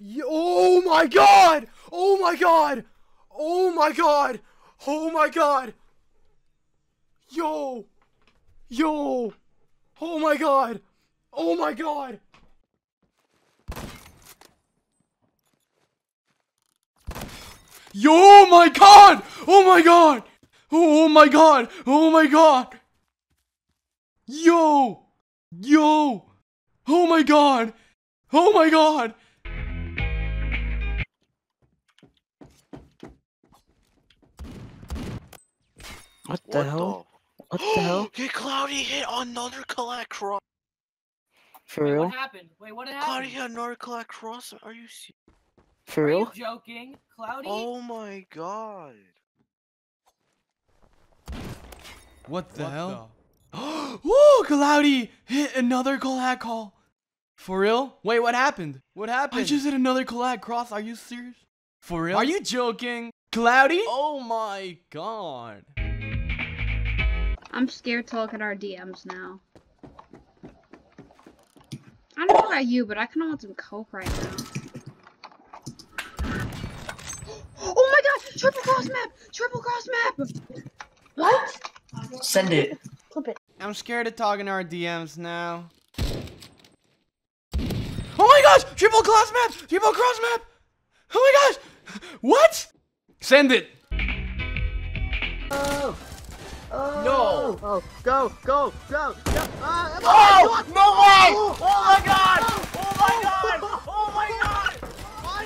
Oh my god! Oh my god! Oh my god! Oh my god! Yo! Yo! Oh my god! Oh my god! Yo my god! Oh my god! Oh my god! Oh my god! Yo! Yo! Oh my god! Oh my god! What the hell? What the hell? Hey, Cloudy hit another collat cross. For Wait, real? what happened? Wait, what happened? Cloudy hit another collat cross. Are you serious? For Are real? you joking? Cloudy? Oh my god. What the hell? Woo! Cloudy hit another collat call. For real? Wait, what happened? What happened? I just hit another collat cross. Are you serious? For real? Are you joking? Cloudy? Oh my god. I'm scared to look at our DMs now. I don't know about you, but I kind of want some coke right now. Oh my god! Triple cross map! Triple cross map! What? Send it. Clip it. I'm scared of talking to our DMs now. Oh my gosh! Triple cross map! Triple cross map! Oh my gosh! What? Send it! Oh. Oh. No. Oh. Go. Go. Go. Go. Ah, Oh! No way! Oh my god! Oh my god! Oh my god!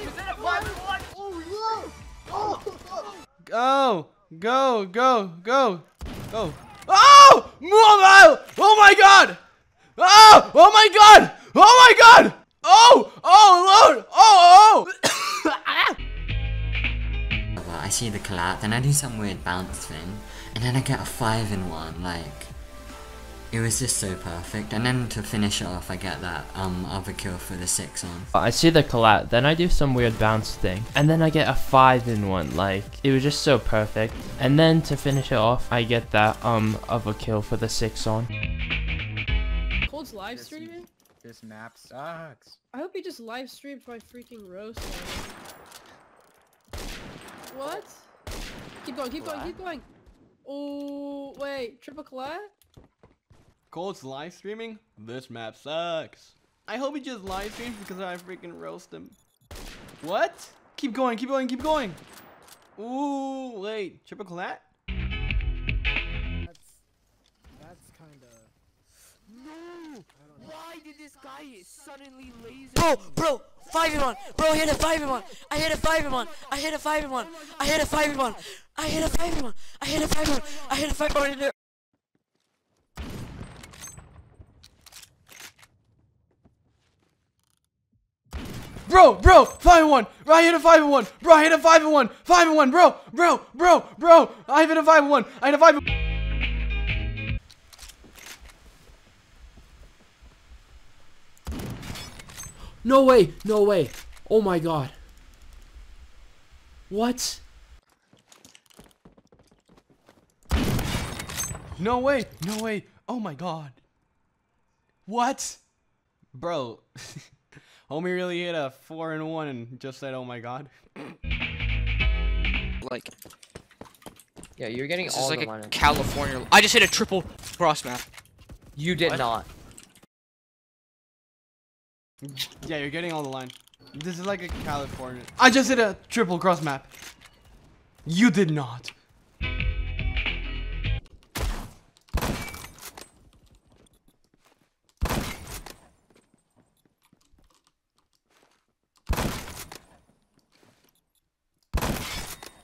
Is it a five and one? Oh, no! Oh! Go! Go! Go! Go! Go! Oh! Mobile! Oh my god! Oh! Oh my god! Oh my god! Oh! Oh lord! Oh! Oh! Well, I see the collat, then I do some weird bounce thing, and then I get a 5 in 1, like... It was just so perfect, and then to finish it off, I get that um other kill for the 6 on. I see the collat, then I do some weird bounce thing, and then I get a 5 in 1, like, it was just so perfect. And then to finish it off, I get that, um, other kill for the 6 on. Cold's live streaming? This map sucks. I hope he just live streamed my freaking roast. What? Keep going, keep going, keep going. Oh, wait, triple collat? Colt's live streaming? This map sucks. I hope he just live streams because I freaking roast him. What? Keep going, keep going, keep going. Ooh, wait. Triple collat? That's that's kind of. No! Why did this guy suddenly laser? Bro, bro, five in one. Bro, I hit a five in one. I hit a five in one. I hit a five in one. I hit a five in one. I hit a five in one. I hit a five in one. I hit a five in one. Bro, bro, 5 and 1. Bro, I hit a 5 and 1. Bro, I hit a 5 and 1. 5 and 1, bro, bro, bro, bro. I hit a 5 and 1. I hit a 5 and No way! No way! Oh my god. What? No way, no way. Oh my god. What? Bro. Homie really hit a 4 and 1 and just said, oh my god. Like, Yeah, you're getting this all is the like a money. California. I just hit a triple cross map. You did What? not. Yeah, you're getting all the line. This is like a California. I just hit a triple cross map. You did not.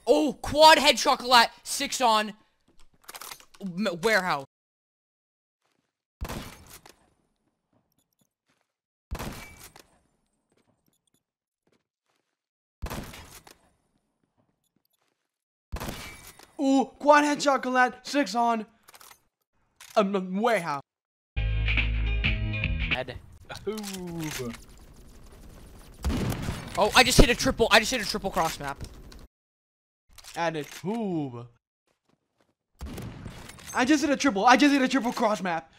Oh, quad head chocolate, six on. Warehouse. Ooh, quad head chocolate, six on. Um, um, warehouse. Head. Oh, I just hit a triple. I just hit a triple cross map. Added tube. I just hit a triple. I just hit a triple cross map.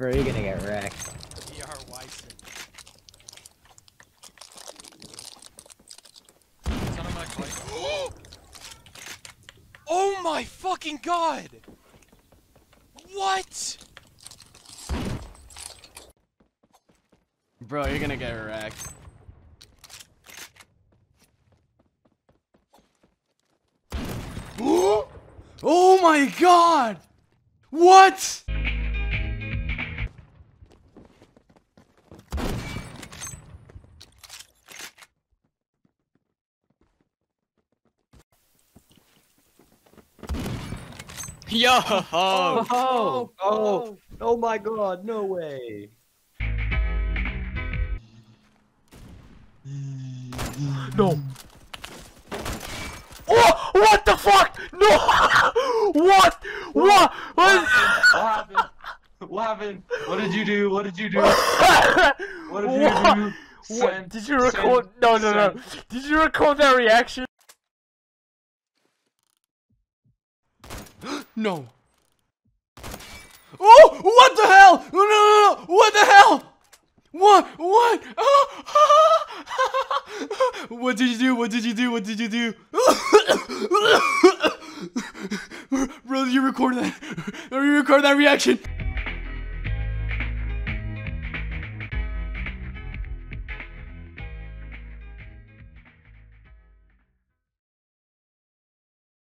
Bro, you're gonna get wrecked. Oh my fucking god! What? Bro, you're gonna get wrecked. oh my god! What? Yo! Oh, oh, oh, oh my god, no way. No. Oh, what the fuck? No. what? What? What? What happened? What happened? What did you do? What did you do? What did you What? do? What? Send- Did you record? send- No, no, no. Did you record that reaction? No. Oh, what the hell? No, no, no, no. What the hell? What? What? what did you do? What did you do? What did you do? Bro, you record that? You record that reaction?